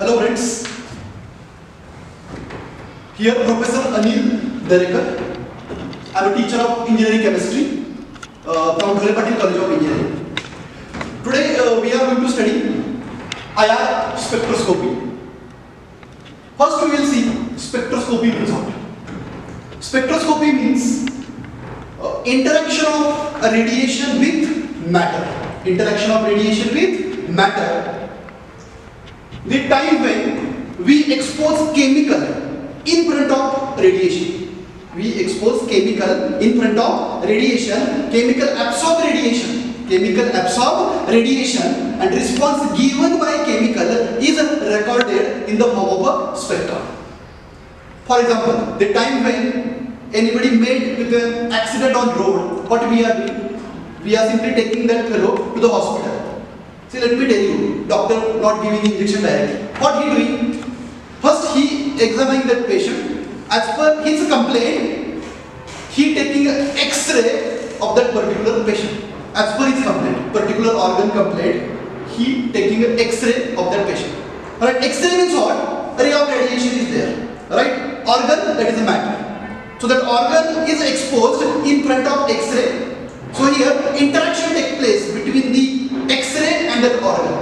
Hello friends. Here Professor Anil Darekar. I am a teacher of engineering chemistry uh, from Dhole Patil College of Engineering. Today uh, we are going to study IR spectroscopy. First we will see spectroscopy means what. Spectroscopy means uh, interaction of radiation with matter. Interaction of radiation with matter the time when we expose chemical in front of radiation. We expose chemical in front of radiation, chemical absorb radiation, chemical absorb radiation and response given by chemical is recorded in the form of a spectrum. For example, the time when anybody made with an accident on road, what we are doing? We are simply taking that fellow to the hospital See, let me tell you, doctor not giving injection directly. What he doing? First, he examining that patient. As per his complaint, he taking an X-ray of that particular patient. As per his complaint, particular organ complaint, he taking an X-ray of that patient. Right? X-ray means what? Ray of radiation is there. Right? Organ that is a matter. So that organ is exposed in front of X-ray. So here interaction take place between the That organ.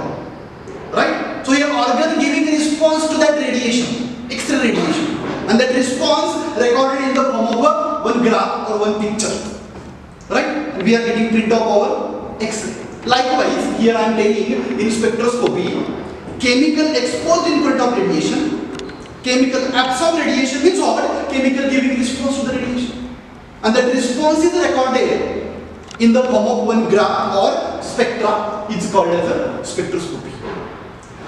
Right? So your organ giving response to that radiation, X-ray radiation. And that response recorded in the form of a, one graph or one picture. Right? And we are getting print of our X-ray. Likewise, here I am taking in spectroscopy, chemical exposed in front of radiation, chemical absorb radiation means what? Chemical giving response to the radiation. And that response is recorded in the form of one graph or spectra is called as a spectroscopy.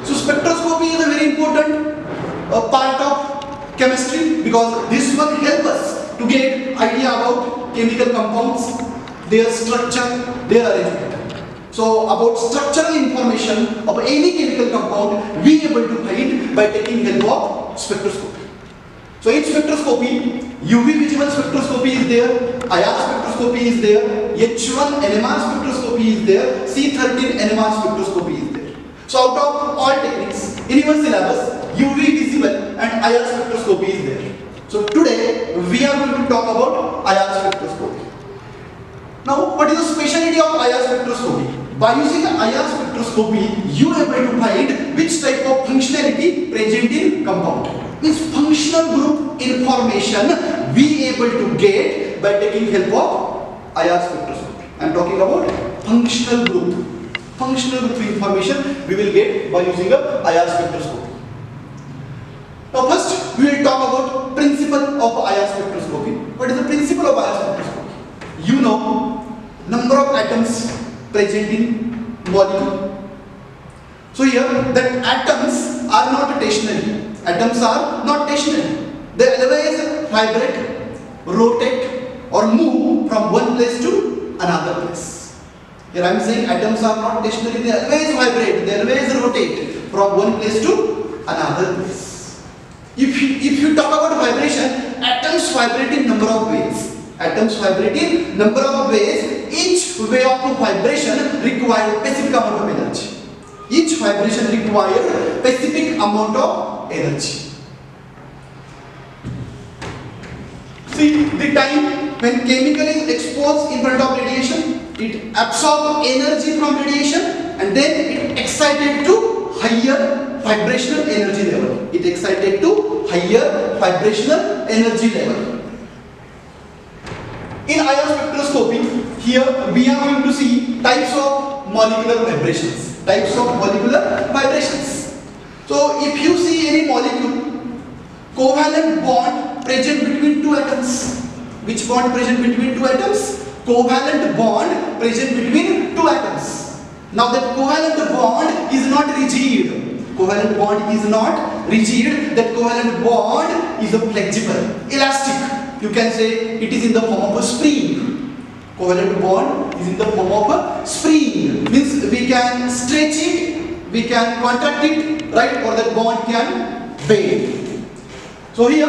So spectroscopy is a very important uh, part of chemistry because this one help us to get idea about chemical compounds, their structure, their arrangement. So about structural information of any chemical compound we are able to find by taking help of spectroscopy. So in spectroscopy, UV visible spectroscopy is there, IR spectroscopy is there, H1 NMR spectroscopy is there, C13 NMR spectroscopy is there. So out of all techniques, in your syllabus, UV visible and IR spectroscopy is there. So today, we are going to talk about IR spectroscopy. Now, what is the specialty of IR spectroscopy? By using IR spectroscopy, you are able to find which type of functionality present in compound means functional group information we able to get by taking help of IR spectroscopy. I am talking about functional group. Functional group information we will get by using a IR spectroscopy. Now first we will talk about principle of IR spectroscopy. What is the principle of IR spectroscopy? You know number of atoms present in molecule. So here that atoms are not stationary Atoms are not stationary. They always vibrate, rotate or move from one place to another place. Here I am saying atoms are not stationary, they always vibrate, they always rotate from one place to another place. If you, if you talk about vibration, atoms vibrate in number of ways. Atoms vibrate in number of ways. Each way of vibration requires specific amount of energy. Each vibration requires specific amount of energy. See the time when chemical is exposed in front of radiation, it absorbs energy from radiation and then it excited to higher vibrational energy level. It excited to higher vibrational energy level. In IR spectroscopy, here we are going to see types of molecular vibrations. Types of molecular vibrations. So if you see any molecule, covalent bond present between two atoms. Which bond present between two atoms? Covalent bond present between two atoms. Now that covalent bond is not rigid. Covalent bond is not rigid. That covalent bond is a flexible, elastic. You can say it is in the form of a spring. Covalent bond is in the form of a spring. Means we can stretch it, we can contract it right or that bond can bend. So here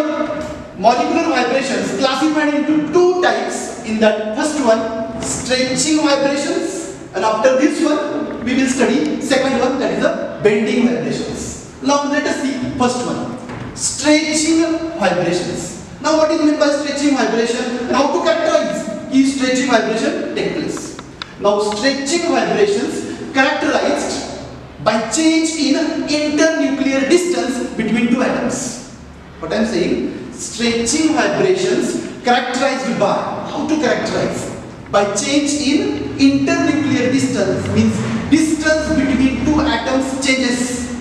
molecular vibrations classified into two types in that first one stretching vibrations and after this one we will study second one that is the bending vibrations. Now let us see first one. Stretching vibrations. Now what is meant by stretching vibration and how to characterize is stretching vibration take place. Now stretching vibrations characterized by change in internuclear distance between two atoms. What I am saying, stretching vibrations characterized by, how to characterize? By change in internuclear distance means distance between two atoms changes.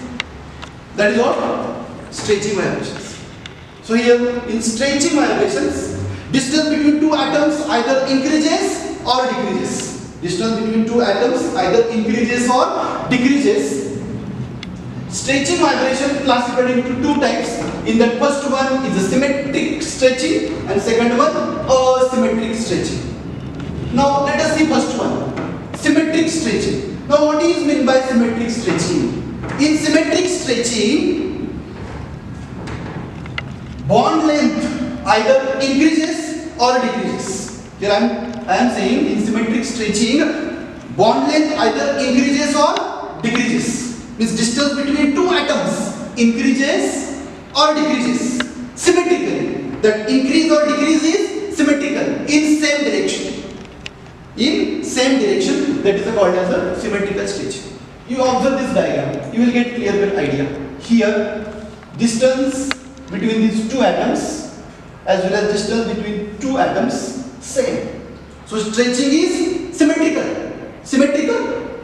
That is what? Stretching vibrations. So here in stretching vibrations, distance between two atoms either increases or decreases. Distance between two atoms either increases or decreases. Stretching vibration classified into two types. In that first one is a symmetric stretching and second one asymmetric stretching. Now let us see first one. Symmetric stretching. Now what is meant by symmetric stretching? In symmetric stretching, bond length either increases or decreases. Here I am, I am saying in symmetric stretching, bond length either increases or decreases. Means distance between two atoms increases or decreases symmetrically. That increase or decrease is symmetrical in same direction. In same direction that is called as a symmetrical stretching. You observe this diagram, you will get clear idea. Here, distance between these two atoms as well as distance between two atoms same. So stretching is symmetrical. Symmetrical,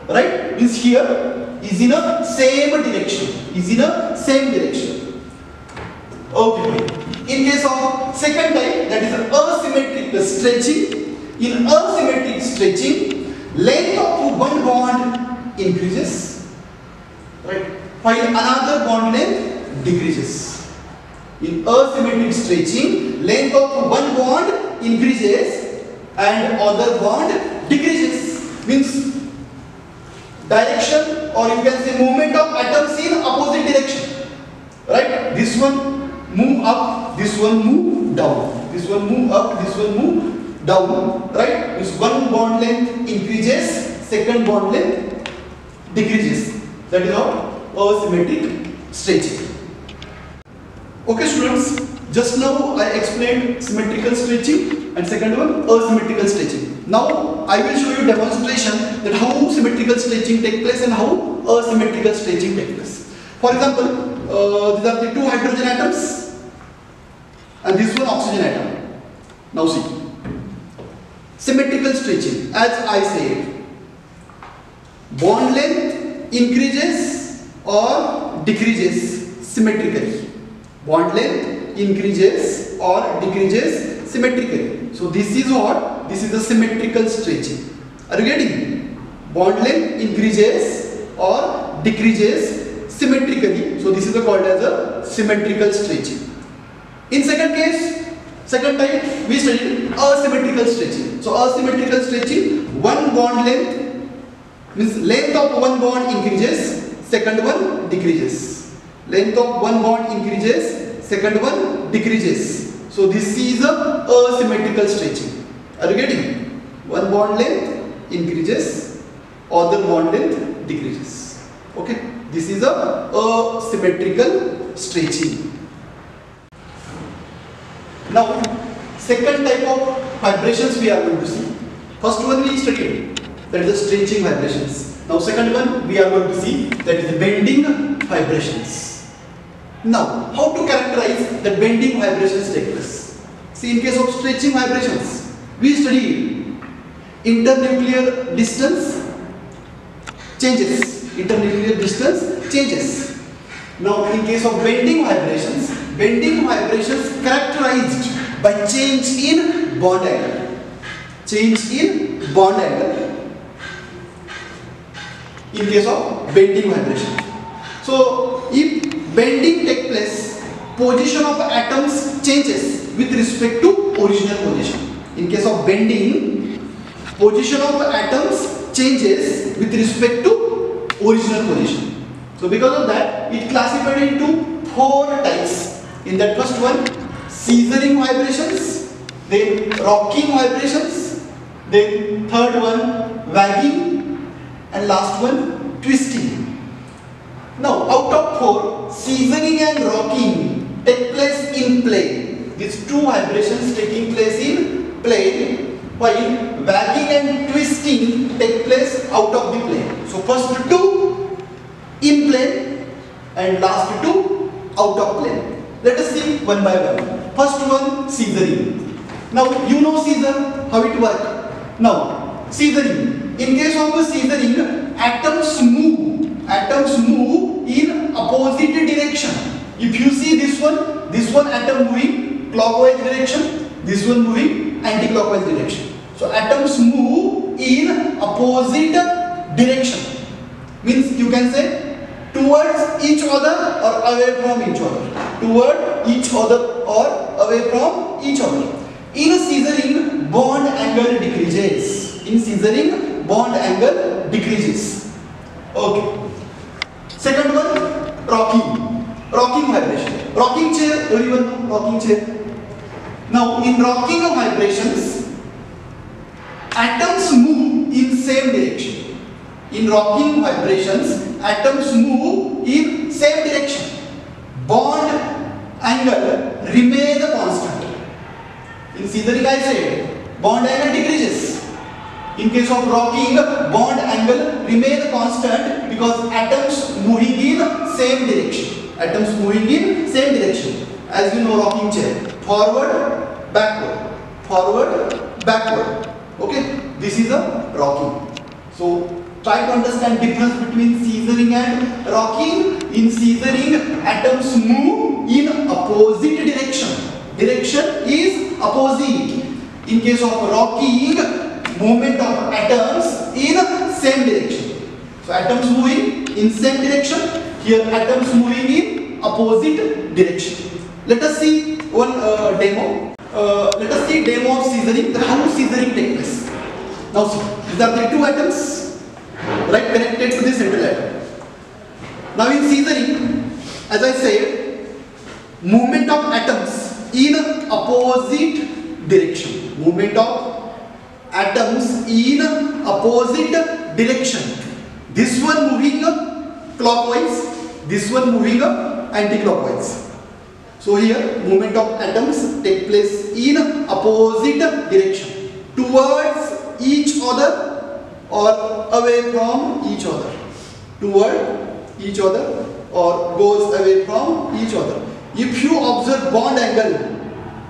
right? Means here is in a same direction. Is in a same direction. Okay. In case of second type, that is asymmetric stretching. In asymmetric stretching, length of one bond increases, right? While another bond length decreases. In asymmetric stretching, length of one bond increases and other bond decreases. Means direction or you can say movement of atoms in opposite direction. Right? This one move up, this one move down. This one move up, this one move down. Right? Means one bond length increases, second bond length decreases. That is how asymmetric stretching. Okay students, just now I explained symmetrical stretching and second one asymmetrical stretching. Now I will show you demonstration that how symmetrical stretching take place and how asymmetrical stretching take place. For example, uh, these are the two hydrogen atoms and this one oxygen atom. Now see, symmetrical stretching as I said, bond length increases or decreases symmetrically bond length increases or decreases symmetrically. So this is what? This is a symmetrical stretching. Are you getting? Bond length increases or decreases symmetrically. So this is called as a symmetrical stretching. In second case, second type we studied asymmetrical stretching. So asymmetrical stretching, one bond length means length of one bond increases, second one decreases length of one bond increases, second one decreases. So this is a asymmetrical stretching. Are you getting? One bond length increases, other bond length decreases. Okay, this is a asymmetrical stretching. Now, second type of vibrations we are going to see. First one we studied, that is the stretching vibrations. Now second one we are going to see, that is the bending vibrations. Now, how to characterize that bending vibrations take place? See, in case of stretching vibrations, we study internuclear distance changes. Internuclear distance changes. Now, in case of bending vibrations, bending vibrations characterized by change in bond angle. Change in bond angle in case of bending vibration. So, if bending take place, position of atoms changes with respect to original position. In case of bending, position of atoms changes with respect to original position. So because of that, it classified into four types. In that first one, scissoring vibrations, then rocking vibrations, then third one, wagging, and last one, twisting. Now, out of four, scissoring and rocking take place in plane. These two vibrations taking place in plane, while wagging and twisting take place out of the plane. So, first two in plane and last two out of plane. Let us see one by one. First one, scissoring. Now, you know scissor, how it work. Now, scissoring. In case of scissoring, atoms move. Atoms move in opposite direction. If you see this one, this one atom moving clockwise direction, this one moving anti-clockwise direction. So atoms move in opposite direction. Means you can say towards each other or away from each other. Toward each other or away from each other. In scissoring, bond angle decreases. In scissoring, bond angle decreases. Okay. Second one, rocking. Rocking vibration. Rocking chair, everyone know rocking chair. Now, in rocking vibrations, atoms move in same direction. In rocking vibrations, atoms move in same direction. Bond angle remain constant. In scissoring I bond angle decreases. In case of rocking, bond angle remain constant because atoms moving in same direction. Atoms moving in same direction. As you know rocking chair. Forward, backward. Forward, backward. Okay. This is a rocking. So try to understand difference between scissoring and rocking. In scissoring, atoms move in opposite direction. Direction is opposite. In case of rocking, movement of atoms in same direction. So atoms moving in same direction. Here atoms moving in opposite direction. Let us see one uh, demo. Uh, let us see demo of scissoring. How scissoring takes place. Now see, these are the two atoms, right, connected to the central atom. Now in scissoring, as I said, movement of atoms in opposite direction. Movement of atoms in opposite direction. This one moving up clockwise, this one moving up anti-clockwise. So here movement of atoms take place in opposite direction towards each other or away from each other. Toward each other or goes away from each other. If you observe bond angle,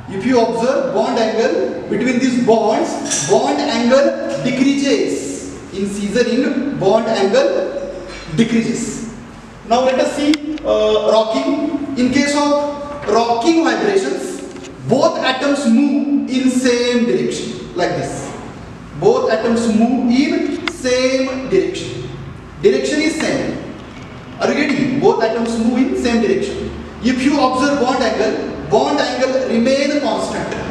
if you observe bond angle between these bonds, bond angle decreases. In scissoring, bond angle decreases. Now let us see uh, rocking. In case of rocking vibrations, both atoms move in same direction like this. Both atoms move in same direction. Direction is same. Are you getting? Both atoms move in same direction. If you observe bond angle, bond angle remain constant.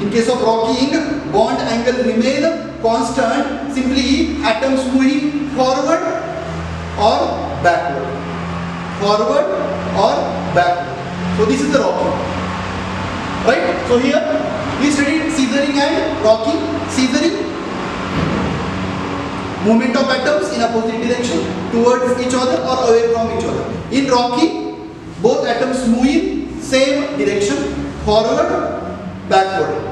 In case of rocking, bond angle remain constant. Simply atoms moving forward or backward. Forward or backward. So this is the rocking. Right? So here we studied scissoring and rocking. Scissoring movement of atoms in opposite direction towards each other or away from each other. In rocking, both atoms move in same direction, forward, backward,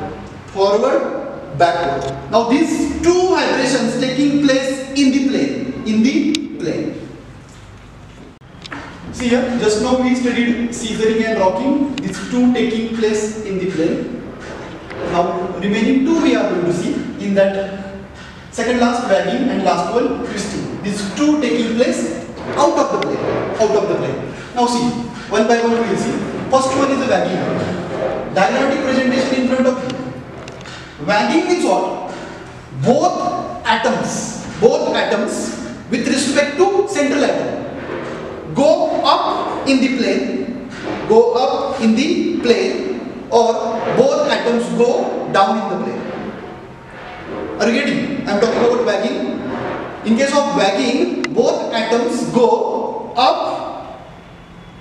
forward, backward. Now these two vibrations taking place in the plane, in the plane. See here, just now we studied scissoring and rocking, these two taking place in the plane. Now remaining two we are going to see in that second last wagging and last one twisting. These two taking place out of the plane, out of the plane. Now see, one by one we will see. First one is the wagging. Diagrammatic presentation in front of. Wagging means what? Both atoms, both atoms with respect to central atom go up in the plane, go up in the plane or both atoms go down in the plane. Are you getting? I am talking about wagging. In case of wagging, both atoms go up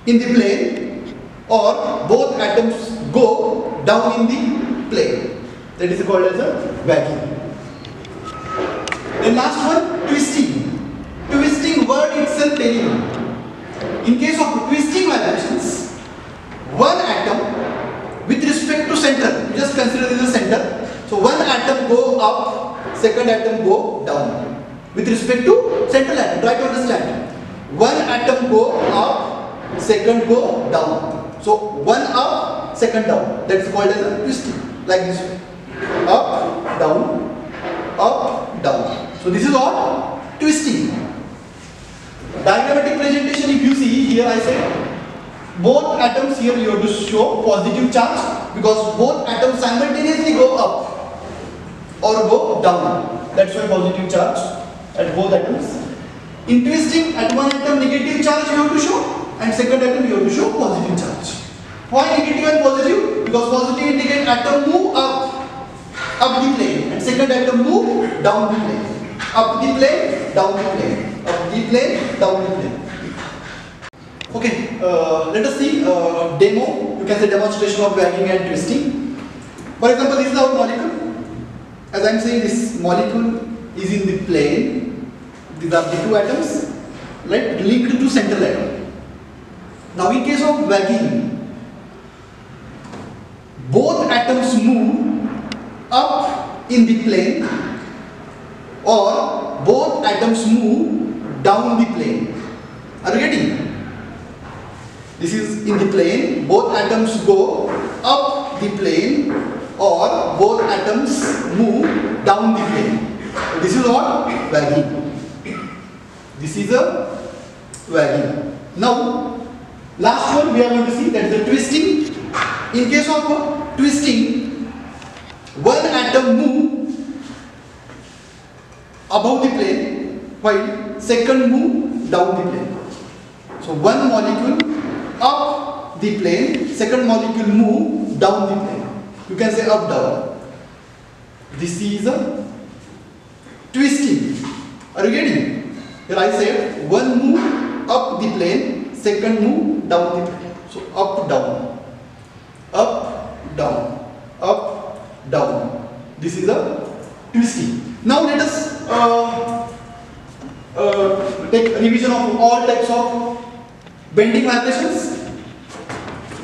in the plane or both atoms go down in the plane. That is called as a wagging. The last one, twisting. Twisting word itself meaning. In case of twisting vibrations, one atom with respect to center, just consider this a center. So one atom go up, second atom go down. With respect to central atom, try to understand. One atom go up, second go down. So one up, second down. That is called as a twisting, like this. Up, down, up, down. So this is what? Twisting. Diagrammatic presentation, if you see here I said both atoms here you have to show positive charge because both atoms simultaneously go up or go down. That's why positive charge at both atoms. In twisting, at one atom negative charge you have to show and second atom you have to show positive charge. Why negative and positive? Because positive indicate atom move up, up the plane and second atom move down the plane. Up the plane, down the plane. Up the plane, down the plane. Okay, uh, let us see uh, demo. You can say demonstration of wagging and twisting. For example, this is our molecule. As I am saying, this molecule is in the plane. These are the two atoms, right, linked to central atom. Now, in case of wagging, both atoms move up in the plane or both atoms move down the plane. Are you getting? This is in the plane, both atoms go up the plane or both atoms move down the plane. This is what? Wagging. This is a wagging. Now, last one we are going to see that is the twisting. In case of twisting, one atom move above the plane while second move down the plane. So one molecule up the plane, second molecule move down the plane. You can say up down. This is a twisting. Are you getting? Here I said one move up the plane, second move down the plane. So up down, up down, down. This is a twisting. Now let us uh, uh, take revision of all types of bending vibrations.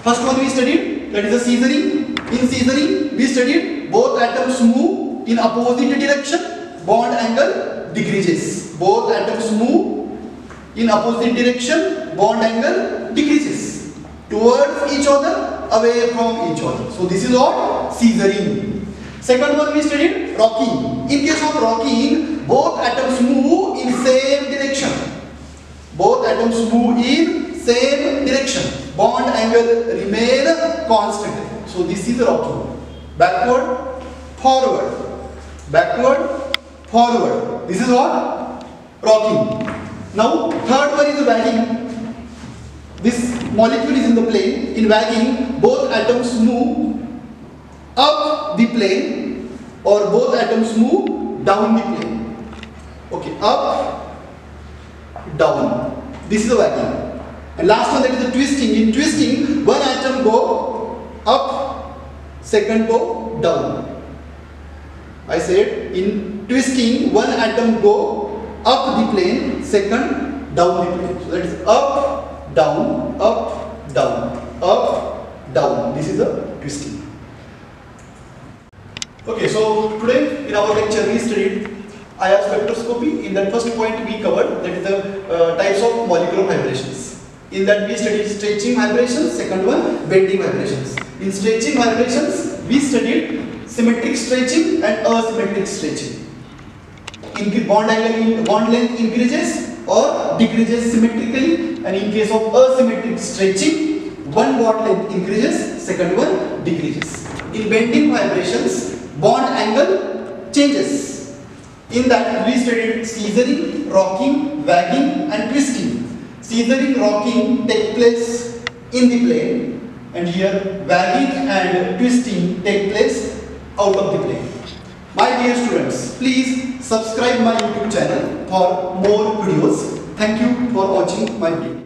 First one we studied that is a scissoring. In scissoring we studied both atoms move in opposite direction. Bond angle decreases. Both atoms move in opposite direction. Bond angle decreases towards each other, away from each other. So this is what scissoring. Second one we studied rocking. In case of rocking, both atoms move in same direction. Both atoms move in same direction. Bond angle remain constant. So this is rocking. Backward, forward. Backward, forward. This is what? Rocking. Now third one is wagging. This molecule is in the plane. In wagging, both atoms move up the plane or both atoms move down the plane. Okay, up, down. This is the wagging. And last one that is the twisting. In twisting, one atom go up, second go down. I said in twisting, one atom go up the plane, second down the plane. So that is up, down, up, down, up, down. This is the twisting. Okay, so today in our lecture we studied IR spectroscopy. In that first point we covered that is the uh, types of molecular vibrations. In that we studied stretching vibrations, second one bending vibrations. In stretching vibrations, we studied symmetric stretching and asymmetric stretching. In bond angle, bond length increases or decreases symmetrically and in case of asymmetric stretching, one bond length increases, second one decreases. In bending vibrations, bond angle changes. In that we studied scissoring, rocking, wagging and twisting. Scissoring rocking take place in the plane and here wagging and twisting take place out of the plane. My dear students, please subscribe my YouTube channel for more videos. Thank you for watching my video.